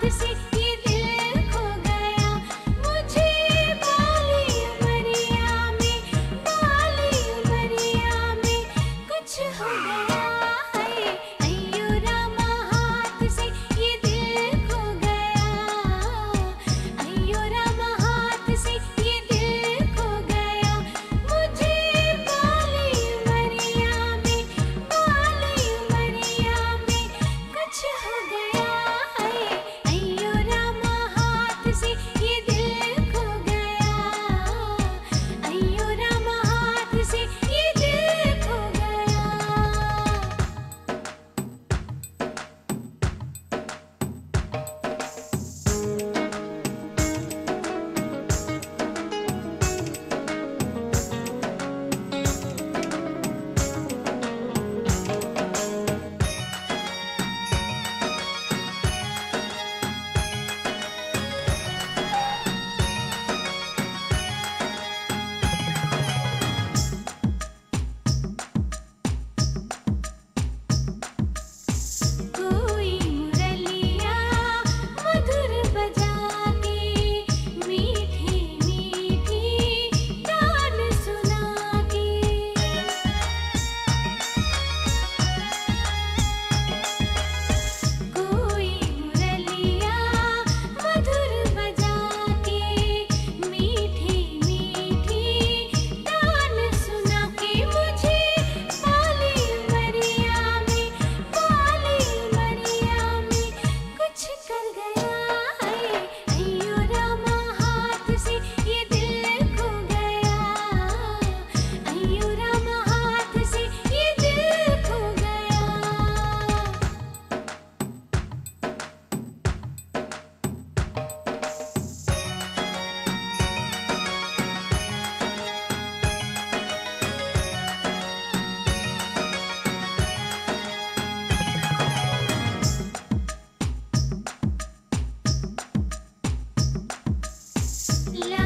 This participe. Yeah.